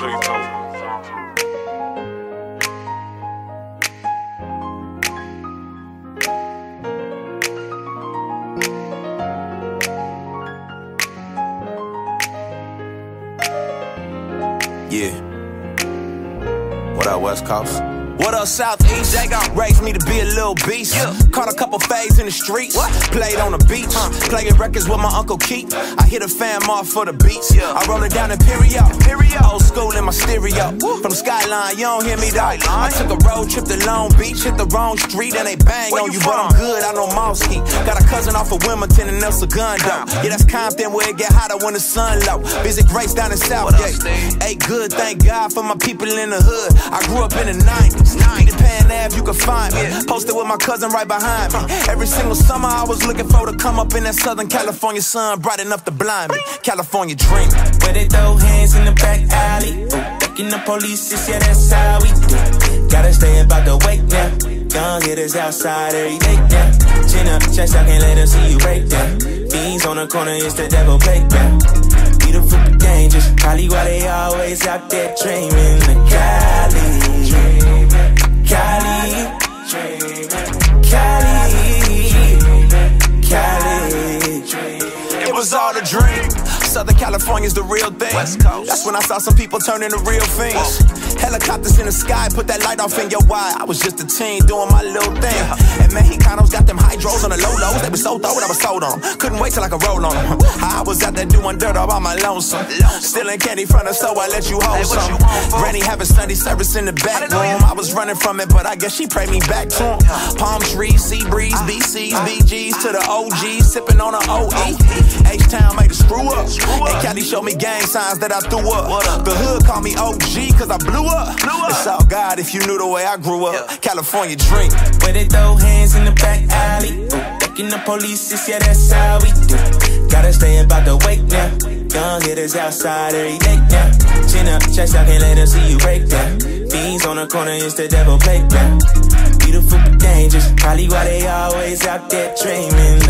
Yeah. What up, West Coast? What up, Southeast? Raised me to be a little beast. Yeah. Caught a couple faves in the streets. What? Played on the beach. Uh. Playing records with my Uncle Keith. I hit a fam off for the beats. Yeah. I roll it down Imperial. Imperial. Old school in my stereo. Woo. From Skyline, you don't hear me though. I took a road trip to Long Beach. Hit the wrong street and they bang Where on you you. But? I'm good, I know Mosky. Got a cousin off of Wilmington and El Segundo. Yeah, that's Compton where it get hotter when the sun low. Visit Grace down in Southgate. Hey, good, thank God for my people in the hood. I grew up in the 90s. Pan Ave, you can find me. Posted with my cousin right behind me. Every single summer I was looking for to come up in that Southern California sun, bright enough to blind me. California dreaming. Where they throw hands in the back alley. Ducking the police, yeah, that's how we do. Gotta stay about the wake now. Young hitters outside every day now. Chin up, chest out, can't let them see you break down. Fiends on the corner, it's the devil playground. Beautiful but dangerous. Probably why they always out there dreaming. The Cali. Cali. Cali. Cali. It was all a dream. Southern California's the real thing. West Coast. That's when I saw some people turn into real fiends. Helicopters in the sky, put that light off in your eye. I was just a teen doing my little thing. And Mexicanos got them hydros on the low lows. They were so throw it, I was sold on 'em. Couldn't wait till I could roll on them. I was out there doing dirt all by my lonesome. Stealing candy from the so I let you hold Hey, some. you. Granny having Sunday service in the back room. I was running from it, but I guess she prayed me back to him. Palm trees, sea breeze, BCs, BGs to the OGs, sipping on a OE. H-Town made a screw up. And Cali showed me gang signs that I threw up. up. The hood called me OG cause I blew up. It's all God if you knew the way I grew up. California dream. Where they throw hands in the back alley. Ducking the police, it's, yeah, that's how we do. Gotta stay about the wake now. Young hitters outside every day now. Chin up, chest out, can't let them see you break down. Fiends on the corner, it's the devil playground. Beautiful but dangerous. Probably why they always out there dreaming. The Cali.